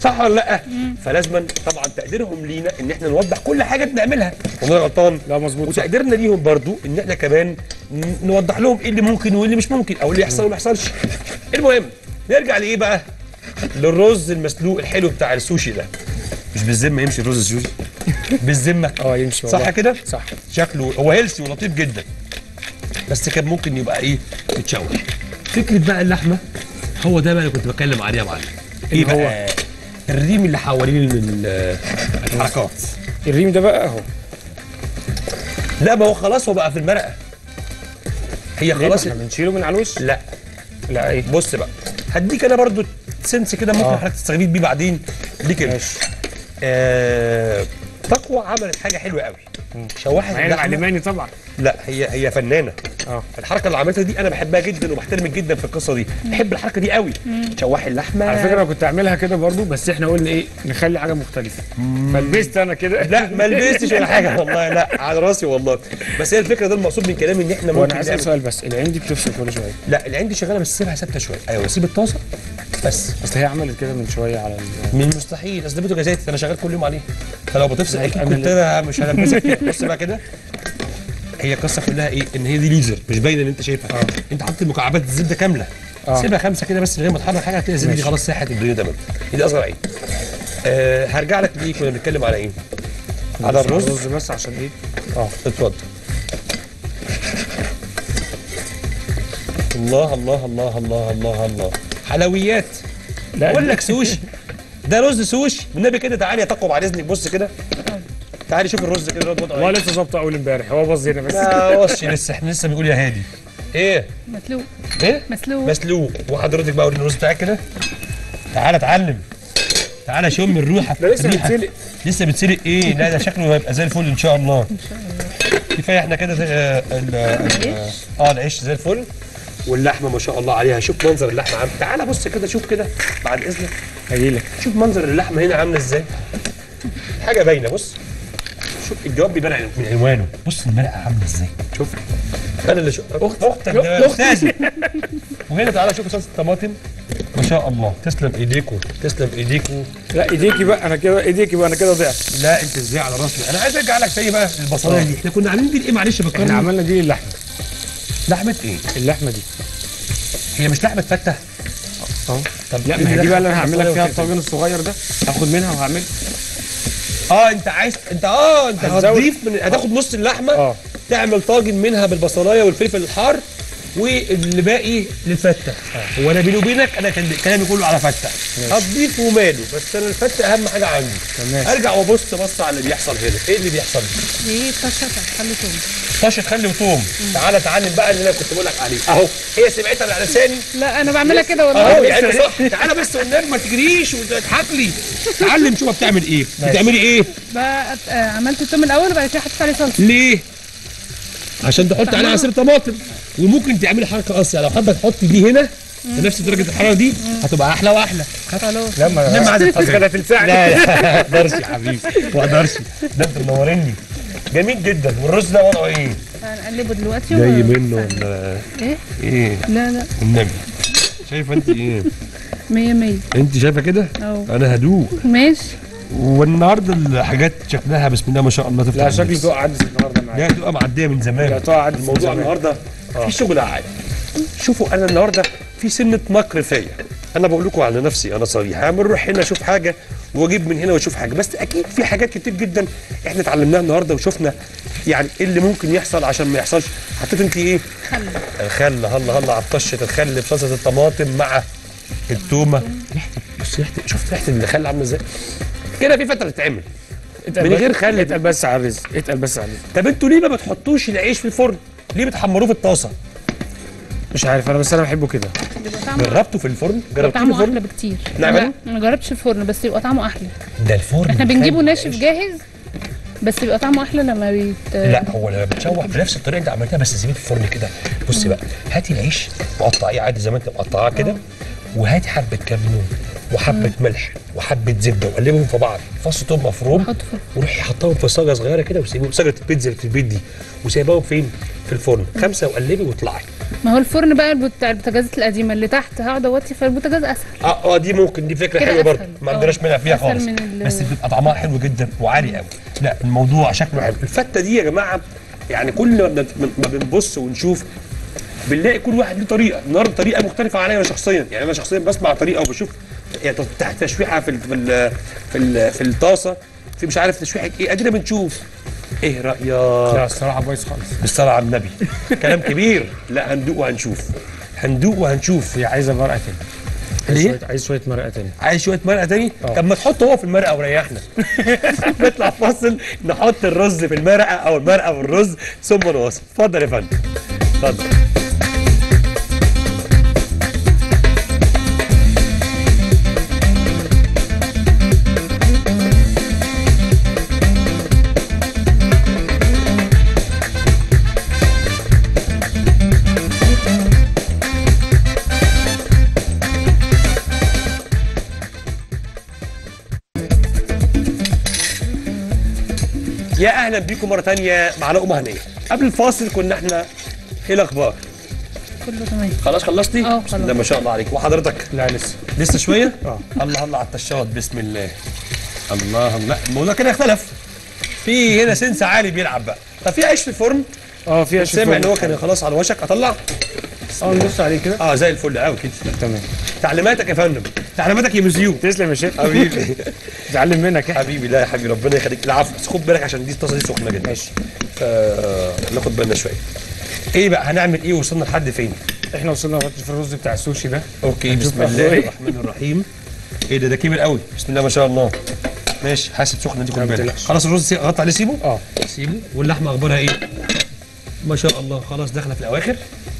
S1: صح ولا لا؟ فلازما طبعا تقديرهم لينا إن إحنا نوضح كل حاجة بنعملها. وأنا غلطان.
S3: لا مظبوط. صح.
S1: وتقديرنا ليهم برضو إن إحنا كمان نوضح لهم إيه اللي ممكن وإيه اللي مش ممكن أو اللي يحصل وما يحصلش. المهم نرجع لإيه بقى؟ للرز المسلوق الحلو بتاع السوشي ده. مش بالذمة يمشي الرز السوشي؟ بالذمة.
S3: آه يمشي
S1: صح
S3: والله.
S1: كده؟
S3: صح.
S1: شكله هو هيلثي ولطيف جدا. بس كان ممكن يبقى إيه؟ متشوح. فكرة بقى اللحمة هو ده بقى اللي كنت بتكلم عليه يا معلم.
S3: اللي هو؟
S1: بقى الريم اللي حوالين ال- الحركات.
S3: الريم ده بقى أهو.
S1: لا ما هو خلاص هو بقى في المرقة. هي؟ خلاص
S3: إحنا بنشيله من على الوش؟
S1: لا.
S3: لا إيه؟
S1: بص بقى هديك أنا برضو سنس كده ممكن
S3: آه.
S1: حضرتك تستفيد بيه بعدين. ليك
S3: ماشي.
S1: آه تقوى عملت حاجة حلوة قوي. شوحت اللحمة.
S3: علماني طبعا.
S1: لا هي هي فنانة.
S3: آه.
S1: الحركة اللي عملتها دي أنا بحبها جدا وبحترمك جدا في القصة دي. بحب الحركة دي قوي. شوحي اللحمة.
S3: على فكرة أنا كنت أعملها كده برضو بس إحنا قلنا إيه نخلي حاجة مختلفة. فلبست أنا كده.
S1: لا ما لبستش ولا حاجة. والله لا على راسي والله. بس هي الفكرة ده المقصود من كلامي إن
S3: إحنا
S1: ممكن
S3: عايز
S1: نعمل-
S3: أسأل سؤال بس العين دي بتفصل كل شوية.
S1: لا اللي عندي شغالة بس سيبها ثابتة شوية. أيوه سيب الطاسة. بس.
S3: اصل هي عملت كده من شوية على ال...
S1: من مستحيل. أصل ده بوتاجازات أنا شغال كل يوم عليه. فلو بتفصل
S3: أكيد
S1: كنت أنا مش هلبسك. بص بقى كده. هي القصة كلها إيه؟ إن هي دي ليزر مش باينة ان أنت شايفها.
S3: آه.
S1: أنت حاطط مكعبات الزبدة كاملة.
S3: آه.
S1: سيبها خمسة كده بس من غير ما تحرك حاجة هتلاقي الزبدة دي. خلاص ساحت الدنيا تمام. دي أصغر عين. أه هرجع لك ليه كنا بنتكلم على إيه؟ على الرز.
S3: الرز بس عشان إيه؟ آه
S1: اتفضل. الله الله الله الله الله الله. حلويات.
S3: لا.
S1: أقول لك سوشي. ده رز سوشي. والنبي كده تعالي يا تقوى بعد إذنك. بص كده. تعالي شوف الرز كده الواد وضعه
S3: والله
S1: إيه.
S3: لسه ظابطه أول امبارح. هو باظ هنا بس.
S1: لا وصش لسه إحنا لسه بنقول يا هادي. إيه؟
S2: مسلوق.
S1: إيه؟
S2: مسلوق.
S1: مسلوق. وحضرتك بقى وريني الرز بتاعك كده. تعالى اتعلم. تعالى شم الروحه
S3: ده لسه
S1: الريحة.
S3: بيتسلق
S1: لسه بتسلق إيه؟ لا ده شكله هيبقى زي الفل إن شاء الله. كفاية إحنا كده آه، ال- آه العيش زي الفل. واللحمة ما شاء الله عليها. شوف منظر اللحمة عامل تعالى بص كده شوف كده. بعد إذنك
S3: هجيلك
S1: شوف منظر اللحمة هنا عاملة إزاي. حاجة باينة. بص. شوف الجواب بيبان من عنوانه بص المرقة عاملة إزاي. شوف. أنا اللي شوف اخت أختك ده استاذي وهنا تعالى شوف صلصه الطماطم ما شاء الله. تسلم ايديكم تسلم ايديكم
S3: لا إيديكي بقى. أنا كده إيديكي بقى. أنا كده ضعت.
S1: لا أنت إزاي على راسي. أنا عايز أرجع لك تاني بقى البصلاية دي. إحنا كنا عاملين دي إيه معلش
S3: إحنا
S1: فكرني
S3: عملنا دي للحمة.
S1: لحمة إيه؟
S3: اللحمة دي.
S1: هي مش لحمة فتة؟
S3: أه.
S1: طب
S3: لا ما هي دي بقى اللي أنا هعمل لك فيها الطاجن الصغير ده. هاخد منها وهعمل.
S1: أه أنت عايز أنت أه
S3: أنت
S1: هتضيف من هتاخد نص اللحمة
S3: أه.
S1: تعمل طاجن منها بالبصلاية والفلفل الحار. واللي باقي للفته وأنا بيني وبينك أنا كان كلامي كله على فتة. هتضيف وماله بس أنا الفتة أهم حاجة عندي.
S3: تمام.
S1: أرجع وأبص بص على اللي بيحصل هنا. إيه اللي بيحصل؟
S2: دي طشه خلي توم.
S1: طشه خل وتوم. تعالى اتعلم بقى اللي أنا كنت بقول لك عليه. أهو. هي سمعتها على لساني.
S2: لا أنا بعملها كده
S1: أهو
S2: والله
S1: يعني انت صح. تعالى بس والنبي ما تجريش وتضحك لي. اتعلم شوف بتعمل إيه. بتعملي إيه؟
S2: بقى عملت التوم الأول وبعد كده حطيت عليه صلصة.
S1: ليه؟ عشان تحط عليه عصير طماطم. وممكن تعملي حركة قاسية. لو حابة تحطي دي هنا بنفس درجة الحرارة دي هتبقى أحلى
S2: وأحلى.
S3: لما
S1: لما عاد
S3: بس كده تلسعني
S1: لا لا. ما أقدرش يا حبيبي. ما أقدرش ده أنت منورني جميل جدا. والرز ده وضعه إيه؟
S2: هنقلبه دلوقتي
S1: جاي منه ولا
S2: إيه؟
S1: إيه؟
S2: لا لا.
S1: النبي. شايفة أنت إيه؟
S2: مية مية.
S1: أنت شايفة كده؟
S2: أهو.
S1: أنا هدوء
S2: ماشي.
S1: والنهاردة الحاجات شكلها بسم الله ما شاء الله تفتح
S3: لا شكلي. تقع عدس النهارده معايا.
S1: لا تبقى معدية من زمان.
S3: لا تقع عدس
S1: الموضوع. النهارده في شغل عالي شوفوا أنا النهارده في سنة مكر فيا أنا بقول لكم على نفسي أنا صريح. أنا بنروح هنا أشوف حاجة وأجيب من هنا وأشوف حاجة. بس أكيد في حاجات كتير جدا إحنا اتعلمناها النهارده وشفنا يعني إيه اللي ممكن يحصل عشان ما يحصلش. حطيت أنت إيه؟
S2: خلي
S1: الخل. هلا هلا على طشه الخل بصلصه الطماطم مع التومة. ريحه بص ريحة شفت ريحة الخل عاملة إزاي؟ كده في فترة تتعمل. من
S3: بس-
S1: غير خل.
S3: اتقل بس على الرزق اتقل بس على الرزق
S1: طب أنتوا ليه ما بتحطوش العيش في الفرن؟ ليه بتحمروه في الطاسة؟
S3: مش عارف أنا بس أنا بحبه كده.
S1: جربته في الفرن؟ جربتوه في الفرن؟
S2: أحلى بكتير؟ لا ما جربتش الفرن بس يبقى طعمه أحلى.
S1: ده الفرن
S2: إحنا بنجيبه ناشف جاهز بس بيبقى طعمه أحلى لما بيت
S1: لا هو لما بتشوح بنفس الطريقة اللي عملتها بس سيبيه في الفرن كده. بصي بقى هاتي العيش وقطعيه عادي زي ما أنت مقطعاه كده وهاتي حبة كمون وحبة ملح وحبة زبدة وقلبهم في بعض. فص توم مفروم وروحي حطهم في صاجة صغيرة كده وسيبيهم صاجة البيتزا اللي في البيت دي. وسيبهم فين؟ في الفرن. خمسة وقلبي واطلعي
S2: ما هو الفرن بقى بتاع البوتاجازات القديمة اللي تحت. هقعد اوطي فالبوتاجاز أسهل.
S1: آه آه دي ممكن دي
S2: فكرة
S1: حلوة برضه. ما
S2: آه.
S1: عندناش مانع فيها خالص.
S2: من ال-
S1: بس بيبقى طعمها حلو جدا وعالي قوي. لا الموضوع شكله حلو. الفتة دي يا جماعة يعني كل ما بن- ما بنبص ونشوف بنلاقي كل واحد له طريقة. النهارده طريقة مختلفة عليا أنا شخصيا. يعني أنا شخصيا بسمع طريقة وبشوف يعني تحت تشويحة في ال في ال في, ال في الطاسة. في مش عارف تشويحه إيه ادينا بنشوف. إيه رأيك؟
S3: لا الصراحة بايظ خالص.
S1: بالصلاه على النبي. كلام كبير. لا هندوق وهنشوف. هندوق وهنشوف.
S3: هي عايزة مرقه تاني.
S1: ليه؟
S3: شوية- عايز شوية مرقه تاني.
S1: عايز شوية مرقه تاني؟
S3: آه.
S1: طب ما تحط هو في المرقه وريحنا. نطلع فاصل نحط الرز في المرقه أو المرقه في الرز ثم نواصل. اتفضل يا فندم. اتفضل. يا أهلا بيكم مرة تانية مع لقمة هنية. قبل الفاصل كنا إحنا إيه الأخبار؟
S2: كله تمام.
S1: خلاص خلصتي؟ آه،
S2: خلاص.
S1: ما شاء الله عليك. وحضرتك؟
S3: لا لسه.
S1: لسه شوية؟
S3: آه.
S1: الله الله على الطشات بسم الله. الله الله. الموضوع كده اختلف. في هنا سنس عالي بيلعب بقى. طب في عيش في الفرن؟
S3: آه فيها شوية
S1: سامع إن هو كان خلاص على وشك. أطلع.
S3: آه نبص عليه كده.
S1: آه زي الفل. قوي كده
S3: تمام.
S1: تعليماتك يا فندم. تعليماتك يا مسيو
S3: تسلم يا شيخ.
S1: حبيبي.
S3: اتعلم منك إحنا.
S1: حبيبي لا يا حبيبي ربنا يخليك. العفو. بس خد بالك عشان دي الطاسة دي سخنة جدا.
S3: ماشي.
S1: آه ناخد بالنا شوية. إيه بقى؟ هنعمل إيه؟ وصلنا لحد فين؟
S3: إحنا وصلنا لغايه في الرز بتاع السوشي ده. أوكي
S1: بسم الله
S3: إيه.
S1: الرحمن الرحيم. إيه ده؟ ده كبير قوي. بسم الله ما شاء الله. ماشي. حاسب سخنة دي خد بالك. خلاص الرز غطى عليه سيبه؟
S3: آه.
S1: سيبه. واللحمة أخبارها إيه؟ ما شاء الله. خلاص داخله في الأواخر.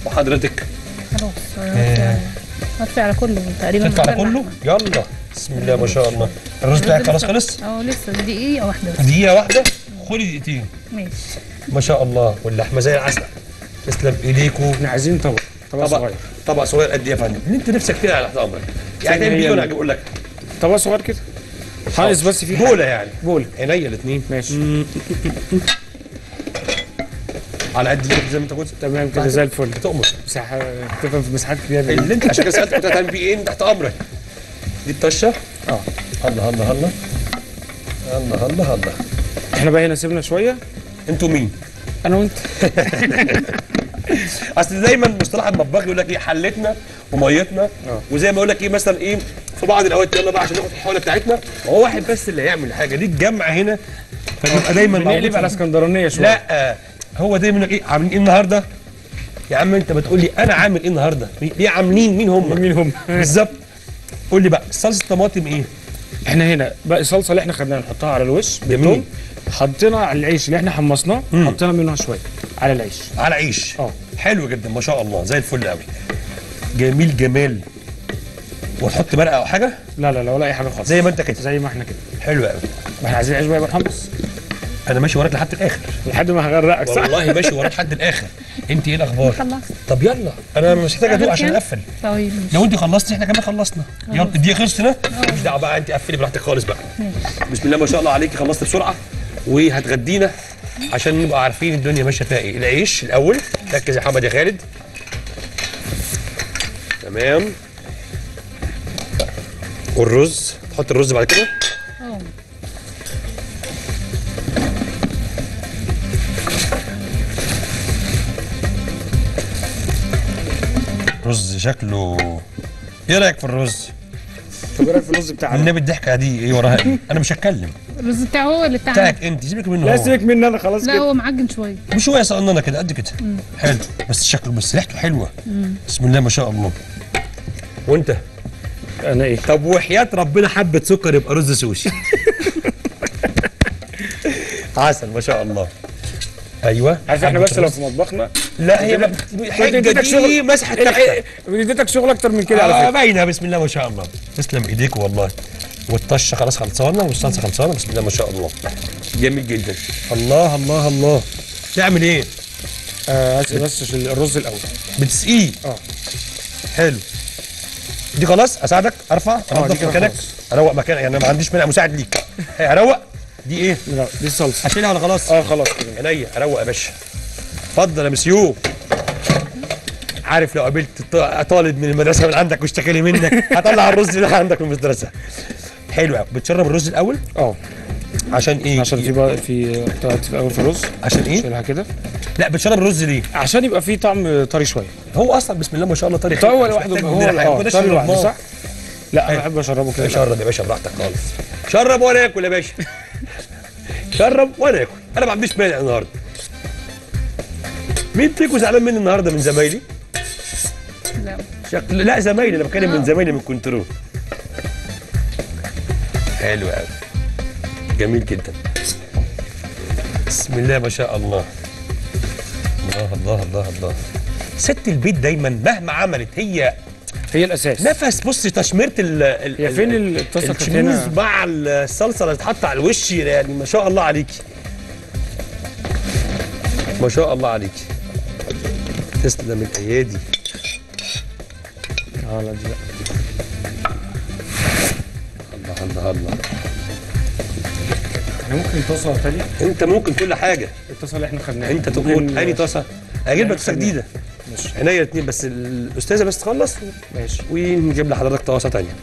S1: وحضرتك.
S2: خلاص هطفي- هطفي على كله تقريبا.
S1: تدفع على كله. يلا. بسم الله ما شاء الله. الرز بتاعك خلاص خلص؟
S2: آه لسه دقيقه واحدة بس.
S1: دقيقة واحدة؟ خدي دقيقتين.
S2: ماشي.
S1: ما شاء الله. واللحمة زي العسل. تسلم ايديكم
S3: إحنا عايزين طبق. طبق صغير.
S1: طبق صغير قد إيه يا فندم؟ اللي أنت نفسك فيه على تحت امرك يعني تعمل بيه وأنا
S3: ال-
S1: أقول لك.
S3: طبق صغير كده؟ هنقص بس فيه.
S1: بولة يعني.
S3: بولة.
S1: عينيا الاثنين
S3: ماشي.
S1: على قد زي ما انت قلت.
S3: تمام كده زي الفل.
S1: تؤمر
S3: مساحة تفهم في مساحات كبيرة.
S1: اللي انت عشان كده سألت كنت هتعمل بيه إيه تحت أمرك. دي الطشة؟
S3: آه.
S1: الله الله الله الله الله الله
S3: إحنا بقى هنا سيبنا شوية.
S1: أنتوا مين؟
S3: أنا وأنت.
S1: أصل دايما مصطلح المطبخ يقول لك إيه حلتنا وميتنا.
S3: آه.
S1: وزي ما يقول لك إيه مثلا إيه في بعض الأوقات يلا بقى عشان ناخد الحوله بتاعتنا. هو واحد بس اللي هيعمل حاجة. دي الجمع هنا. فبيبقى دايما
S3: بنقلب على اسكندرانية شوية.
S1: لا هو دايما يقول لك إيه؟ عاملين إيه النهارده؟ يا عم أنت بتقول لي أنا عامل إيه النهارده؟ ليه عاملين مين هم؟
S3: مين هم؟
S1: بالظبط. قول لي بقى صلصة الطماطم إيه؟
S3: إحنا هنا بقى الصلصه اللي إحنا خدناها نحطها على الوش. بالثوم حطينا على العيش اللي إحنا حمصناه حطينا منها شوية على العيش.
S1: على عيش
S3: آه.
S1: حلو جدا ما شاء الله زي الفل قوي جميل جمال. وتحط مرقة أو حاجة؟
S3: لا لا لا ولا أي حاجة خالص.
S1: زي ما أنت كده.
S3: زي ما إحنا كده.
S1: حلو قوي
S3: ما إحنا عايزين العيش بقى يبقى محمص
S1: أنا ماشي وراك لحد الآخر.
S3: لحد ما هغرقك صح؟
S1: والله ماشي وراك لحد الآخر. أنت إيه الأخبار؟
S2: خلاص
S1: طب يلا. أنا مش محتاج أدوق عشان؟ أقفل.
S2: طيب.
S1: لو أنت خلصتي إحنا كمان خلصنا. يلا دي خلصنا مش دعوة بقى أنت قفلي براحتك خالص بقى. بسم الله ما شاء الله عليكي خلصت بسرعة وهتغدينا عشان نبقى عارفين الدنيا ماشية فيها إيه. العيش الأول. ركز يا محمد يا خالد. تمام. والرز. تحط الرز بعد كده. رز شكله. إيه رأيك في الرز؟
S3: طب إيه رأيك في الرز بتاعنا؟
S1: النبي الضحكة دي إيه وراها؟ إيه؟ أنا مش هتكلم.
S2: الرز بتاعه هو اللي بتاعنا.
S1: بتاعك أنت سيبك منه
S3: لا. سيبك مني أنا خلاص
S2: لا
S3: كده.
S2: هو معجن شوية.
S1: مش هو صغننه كده قد كده. حلو. بس شكله بس ريحته حلوة. بسم الله ما شاء الله. وأنت؟
S3: أنا إيه؟
S1: طب وحياة ربنا حبة سكر يبقى رز سوشي. عسل ما شاء الله. أيوه.
S3: عارف
S1: إحنا
S3: بس لو. في مطبخنا
S1: لا هي الحجه دي.
S3: مسحة
S1: تحت
S3: اديتك شغل أكتر من كده على
S1: آه
S3: فكرة.
S1: باينة. بسم الله ما شاء الله. تسلم إيديك والله. والطشة خلاص خلصانة والصلصة خلصانة. بسم الله ما شاء الله. جميل جدا. الله الله الله. تعمل إيه؟
S3: آه بس عشان الرز الأول.
S1: بتسقيه.
S3: آه.
S1: حلو. دي خلاص أساعدك. أرفع.
S3: دي
S1: انضف مكانك. أروق مكانك يعني أنا ما عنديش مانع مساعد ليك. أروق. دي إيه؟
S3: لا دي الصلصه
S1: هشيلها ولا خلاص؟
S3: آه خلاص كده.
S1: عينيا اروق يا باشا. اتفضل يا مسيو. عارف لو قابلت طالب من المدرسة من عندك واشتكى لي منك هطلع الرز اللي عندك من المدرسة. حلو قوي بتشرب الرز الأول؟
S3: آه.
S1: عشان إيه؟
S3: عشان في بقى في بتاعت في الأول في الرز.
S1: عشان إيه؟
S3: شيلها كده.
S1: لا بتشرب الرز ليه؟
S3: عشان يبقى فيه طعم طري شوية.
S1: هو أصلا بسم الله ما شاء الله طري
S3: طري
S1: مش
S3: لوحده هو طري لوحده. صح؟ لا أنا بحب أشربه كده.
S1: شرب يا باشا براحتك خالص. شرب وأنا اكل يا باشا. شرب وأنا اكل. أنا ما عنديش مانع النهارده. مين فيكم زعلان مني النهارده من زمايلي؟
S2: لا.
S1: شكل لا زمايلي أنا بتكلم من زمايلي من كنترول. حلو قوي جميل جدا. بسم الله ما شاء الله. الله الله الله الله. ست البيت دايما مهما عملت هي
S3: هي الأساس.
S1: نفس بص تشميرة ال
S3: هي فين
S1: ال-
S3: الطاسه
S1: الشموز
S3: هنا
S1: مع الصلصة اللي تتحط على الوش يعني ما شاء الله عليكي ما شاء الله عليكي تسلم الايادي
S3: آه لا دي لا.
S1: الله الله الله.
S3: إحنا ممكن طاسة تانية؟
S1: أنت ممكن كل حاجة.
S3: الطاسة اللي إحنا خدناها. أنت
S1: تقول أنهي طاسة؟ أجيب لك
S3: طاسة.
S1: جديدة.
S3: ماشي.
S1: عينيا الاثنين بس الأستاذة بس تخلص.
S3: ماشي.
S1: ونجيب لحضرتك طاسة تانية.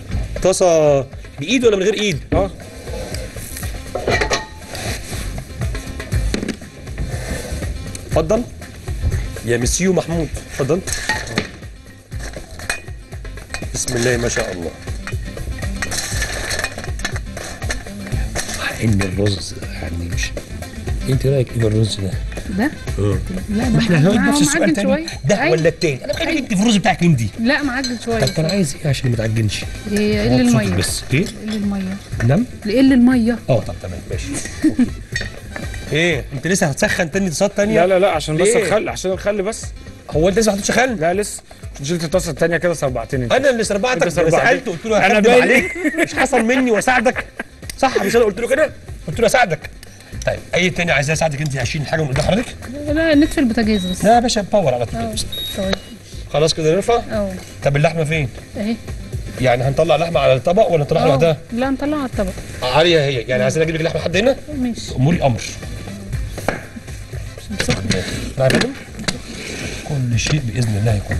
S1: طاسة بإيد ولا من غير إيد؟
S3: آه.
S1: اتفضل. يا مسيو محمود. اتفضل. بسم الله ما شاء الله. إن الرز يعني مش انت رأيك إيه بالرز ده؟
S2: ده لا ده
S1: إحنا هنقعد نفس السؤال تاني
S2: شوية.
S1: ده
S2: أيوة.
S1: ولا التاني أنا بحاجه انت في الرز بتاعك انت
S2: لا معجن شوية
S1: طب كان عايز إيه عشان ما تعجنش؟
S2: هي
S1: هو
S2: قل
S1: بصوتك
S2: المية
S1: بس إيه؟
S2: قل المية
S1: نعم؟
S2: قل المية
S1: آه طب تمام ماشي. إيه أنت لسه هتسخن تاني تصاد تانية؟
S3: لا لا لا عشان بس؟ الخل عشان الخل بس
S1: هو أنت لسه ما حطيتش خل؟
S3: لا لسه عشان شلت الطاسة التانية كده سربعتني انت
S1: أنا اللي سربعتك
S3: أنا.
S1: سالته قلت له
S3: باين.
S1: عليك مش حصل مني وأساعدك صح مش أنا قلت له كده قلت له أساعدك طيب أي تاني عايز أساعدك أنت هشيل حاجة من حضرتك
S2: لا نطفي البوتاجاز بس.
S1: لا يا باشا power على طول.
S2: طيب.
S1: خلاص كده نرفع؟
S2: آه
S1: طب اللحمة فين؟
S2: اهي
S1: يعني هنطلع لحمة على الطبق ولا نطلعها لوحدها؟
S2: لا نطلع على الطبق.
S1: عاليه هي يعني عايزين أجيب لك لحمة لحد هنا؟
S2: ماشي.
S1: اموري
S2: أمر
S1: يا فندم كل شيء بإذن الله يكون.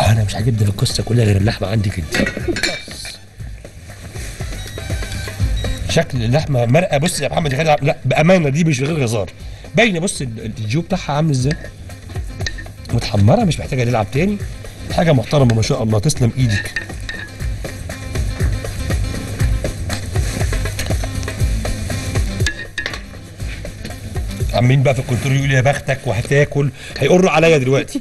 S1: أنا مش عاجبني في القصة كلها غير اللحمة عندك أنت. شكل اللحمه مرقة. بص يا محمد خالد لا بأمانة دي مش غير هزار. باينة بص ال- الجو بتاعها عامل إزاي؟ متحمرة مش محتاجة نلعب تاني. حاجة محترمة ما شاء الله تسلم إيدك. عمالين بقى في الكنترول يقول يا بختك وهتاكل؟ هيقروا عليا دلوقتي.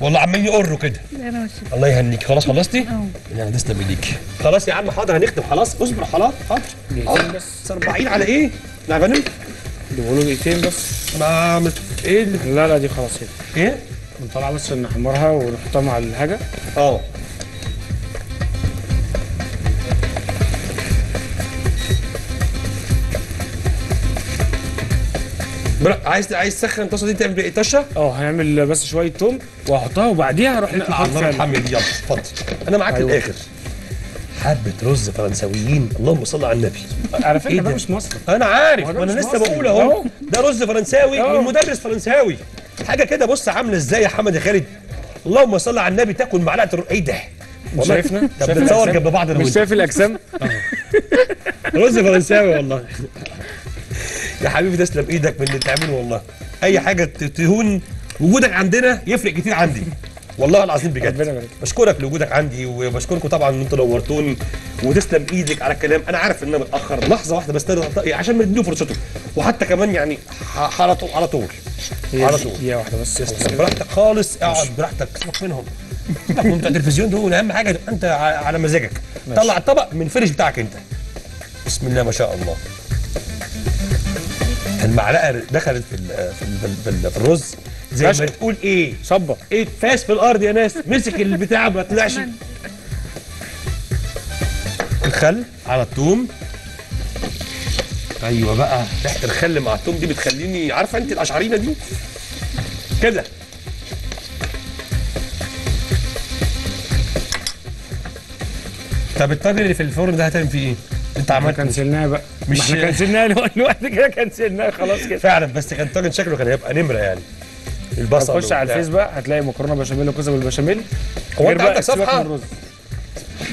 S1: والله عمالين يقروا كده.
S2: لا أنا ماشي.
S1: الله يهنيك. خلاص خلصتي؟ آه. تسلم ايديك خلاص يا عم حاضر هنختم خلاص اصبر خلاص حاضر.
S3: دقيقتين بس.
S1: 40 على إيه؟ لا يا فندم
S3: بيقولوا دقيقتين بس.
S1: ما مت- إيه اللي
S3: لا لا دي خلاص كده.
S1: إيه؟
S3: بنطلع بس نحمرها ونحطها مع
S1: الحاجة. آه. عايز عايز تسخن الطاسه دي تعمل إيه؟ طشة؟
S3: آه هنعمل بس شوية توم واحطها وبعديها أروح
S1: على
S3: نحط
S1: النار
S3: فيها
S1: الحاميه دي يلا اتفضل. أنا معاك
S3: أيوة.
S1: للاخر حبة رز فرنساويين اللهم صل على النبي.
S3: على فكرة
S1: إيه
S3: ده؟ مش مصر
S1: أنا عارف
S3: هو ده وأنا
S1: لسه
S3: مصري.
S1: بقول أهو.
S3: أهو.
S1: ده رز فرنساوي
S3: أهو.
S1: من مدرس فرنساوي. حاجة كده بص عاملة إزاي يا حمد يا خالد؟ اللهم صل على النبي تاكل معلقة الر- إيه ده؟ والله.
S3: شايفنا؟
S1: طب
S3: شايف
S1: بنتصور
S3: الأجسام؟
S1: جنب بعض أنا
S3: مش شايف الأجسام؟
S1: رز فرنساوي والله. يا حبيبي تسلم إيدك من اللي بتعمله والله. أي حاجة تهون وجودك عندنا يفرق كتير عندي. والله العظيم بجد. بشكرك لوجودك عندي وبشكركم طبعا إن أنتوا نورتوني وتسلم إيدك على الكلام. أنا عارف إن أنا متأخر. لحظة واحدة بس عشان نديله فرصته. وحتى كمان يعني على طول على طول. على طول.
S3: دقيقه واحدة بس.
S1: براحتك خالص. اقعد براحتك. سيبك منهم. بتوع التلفزيون دول أهم حاجة أنت على مزاجك. طلع الطبق من الفرش بتاعك أنت. بسم الله ما شاء الله. المعلقة دخلت في ال- في ال- في, ال- في الرز. زي ما. تقول إيه؟
S3: صبه
S1: إيه فاس في الأرض يا ناس. مسك البتاع ما طلعش. الخل على الثوم. أيوه بقى. ريحه الخل مع الثوم دي بتخليني عارفة أنت القشعرينه دي؟ كده. طب الطاجن اللي في الفرن ده هتعمل فيه إيه؟ انت عملت
S3: كنسلناه بقى.
S1: مش-
S3: إحنا كنسلناه لوحده كده كنسلناه خلاص كده.
S1: فعلا بس كان طاجن شكله كان هيبقى نمرة يعني. البصل
S3: خش على. الفيس بقى هتلاقي مكرونة بشاميل وكوسه بالبشاميل
S1: هو انت عندك
S3: صفحة؟ الرز.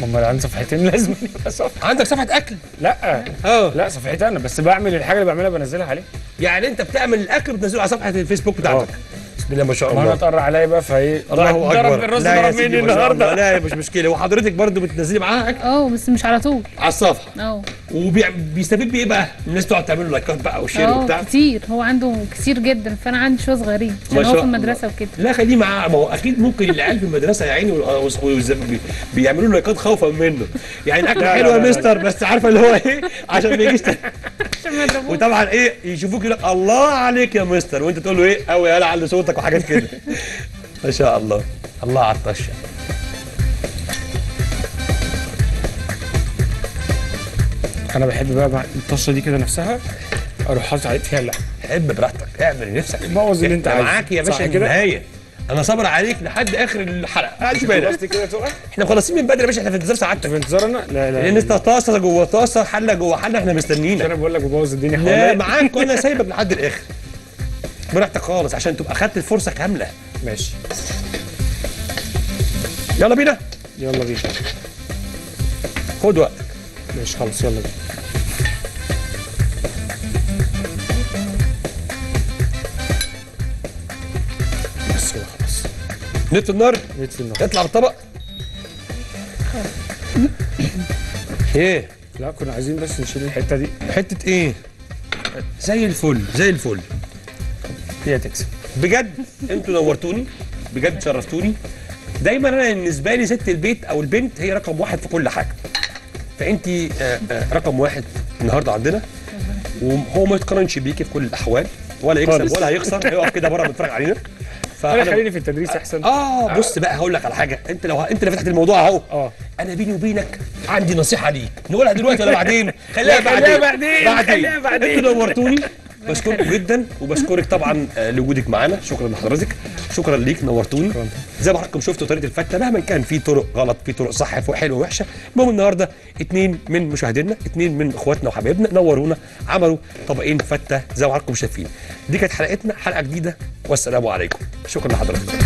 S3: أمال عندي صفحتين؟ لازم يبقى صفحة.
S1: عندك صفحة أكل؟
S3: لا.
S1: آه.
S3: لا صفحتي أنا بس بعمل الحاجة اللي بعملها بنزلها عليه.
S1: يعني أنت بتعمل الأكل وبتنزله على صفحة الفيسبوك بتاعتك. بسم الله ما شاء الله.
S3: اتقرع عليا بقى فايه
S1: الله أكبر.
S3: الرز
S1: لا يا
S3: ضرب مني. النهارده.
S1: لا مش مشكلة. وحضرتك برضو بتنزلي معاها أكل؟
S2: آه بس مش على طول.
S1: على الصفحة.
S2: آه
S1: وبيستفيد بإيه بقى؟ الناس تقعد تعمل له لايكات بقى و
S2: share آه
S1: وبتاع.
S2: كتير. هو عنده كتير جدا فأنا عندي شوية صغيرين عشان هو في المدرسة وكده.
S1: لا خليه معاه. ما هو أكيد ممكن العيال في المدرسة يا عيني بيعملوا له لايكات خوفا منه. يعني الاكل
S3: لا،
S1: حلو يا مستر بس عارفة اللي هو إيه؟ عشان ما يجيش وطبعا إيه يشوفوك يقول لك الله عليك يا مستر وأنت تقول له إيه قوي يالا على صوتك وحاجات كده. ما شاء الله. الله على الطشة.
S3: أنا بحب بقى الطشة دي كده نفسها أروح حاطط عليها فيها اللحم
S1: حب براحتك اعمل نفسك.
S3: بوظ اللي
S1: أنت
S3: عايزه.
S1: معاك يا باشا
S3: كده؟
S1: أنا صابر عليك لحد اخر الحلقة. معلش بالك إحنا مخلصين من بدري يا باشا إحنا في انتظار سعادتك.
S3: في انتظار أنا لا لا.
S1: لأن انت طاسة جوه طاسة حلة جوه حلة
S3: إحنا
S1: مستنيينك.
S3: أنا بقول لك ببوظ الدنيا
S1: لا
S3: حواليا.
S1: معاك وأنا سايبك لحد الآخر. براحتك خالص عشان تبقى خدت الفرصة كاملة.
S3: ماشي.
S1: يلا بينا.
S3: يلا بينا.
S1: خد وقتك.
S3: ماشي خلاص يلا بينا.
S1: نطفي النار.
S3: نطفي النار.
S1: اطلع بالطبق. إيه.
S3: لا كنا عايزين بس نشيل الحتة دي.
S1: حتة إيه؟ زي الفل زي الفل.
S3: هي تكسب.
S1: بجد؟ أنتوا نورتوني. بجد شرفتوني. دايما أنا بالنسبة لي ست البيت أو البنت هي رقم واحد في كل حاجة. فانت آه، آه، رقم واحد النهارده عندنا. وهو ما يتقارنش بيكي في كل الأحوال. ولا يكسب. ولا هيخسر. هيقف كده بره بيتفرج علينا.
S3: أنا
S1: فأنا-
S3: خليني في التدريس أحسن.
S1: آه بص بقى هقول لك على حاجة. أنت لو أنت اللي فتحت الموضوع أهو.
S3: آه.
S1: أنا بيني وبينك عندي نصيحة ليك. نقولها دلوقتي ولا بعدين؟ خليها بعدين.
S3: خليها بعدين، خليها بعدين.
S1: أنتوا نورتوني بشكركم جدا وبشكرك طبعا آه، لوجودك معانا شكرا لحضرتك. شكرا ليك نورتوني. زي ما حضراتكم شفتوا طريقة الفتة مهما كان في طرق غلط في طرق صح في حلوة وحشة. المهم النهارده اتنين من مشاهدينا اتنين من اخواتنا وحبايبنا نورونا عملوا طبقين فتة زي ما حضراتكم شايفين. دي كانت حلقتنا حلقة جديدة والسلام عليكم. شكرا لحضراتكم